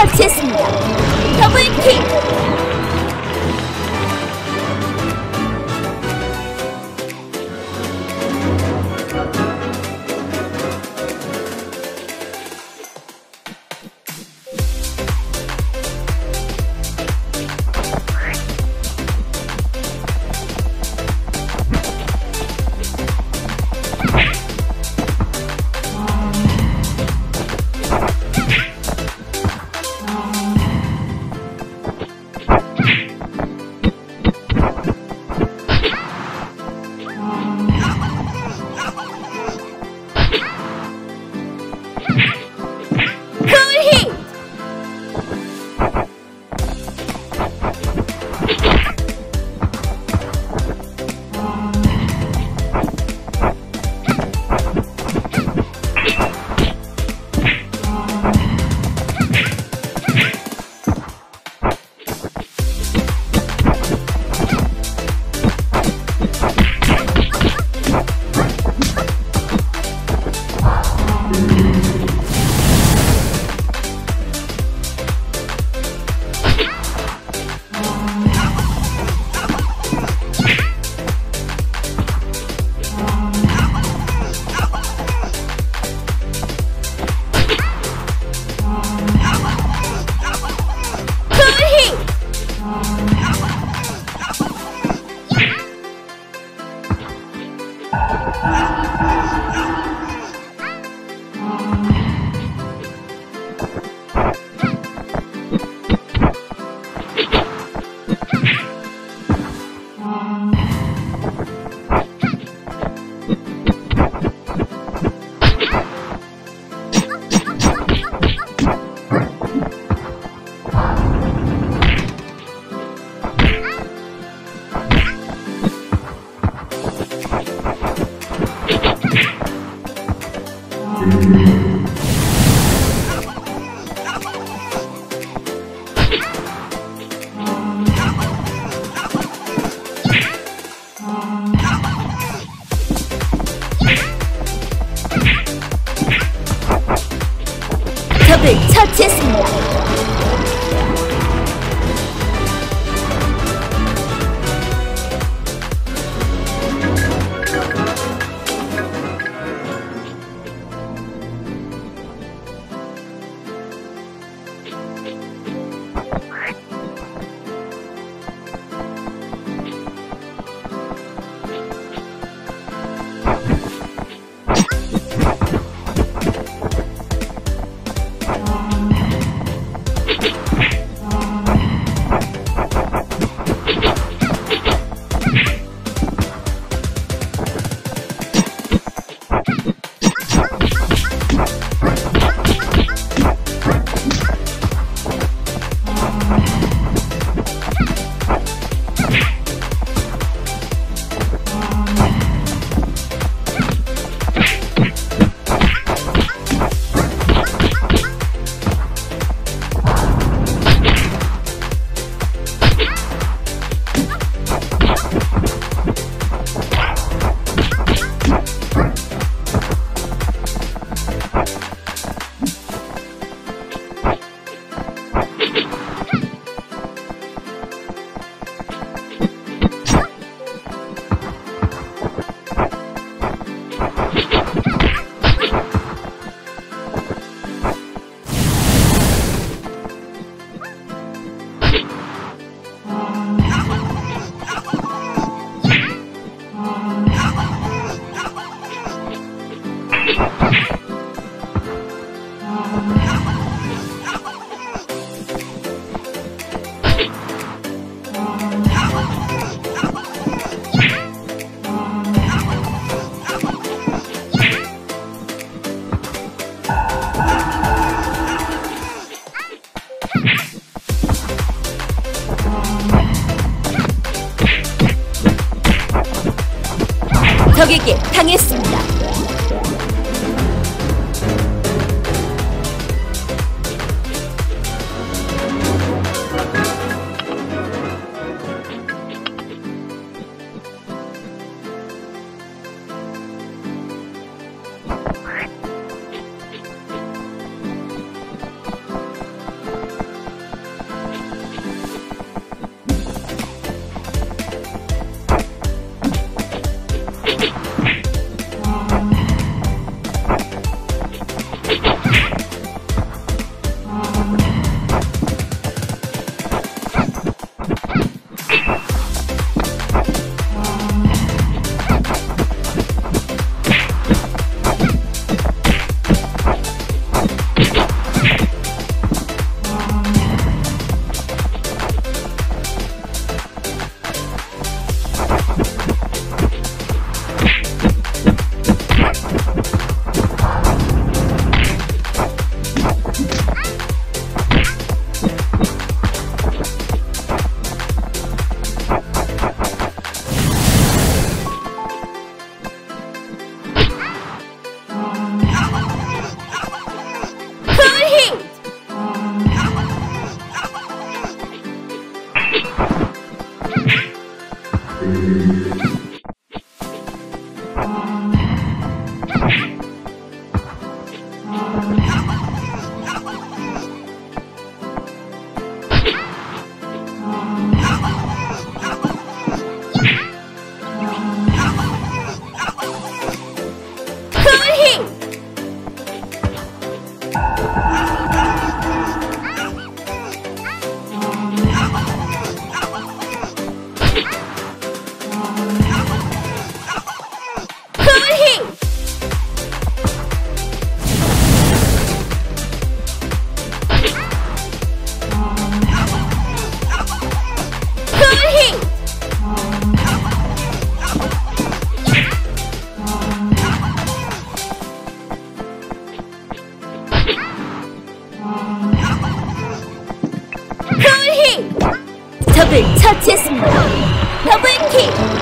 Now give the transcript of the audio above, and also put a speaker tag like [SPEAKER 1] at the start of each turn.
[SPEAKER 1] 적을 적을 적에게 당했습니다. 적을 처치했습니다. 더블 킥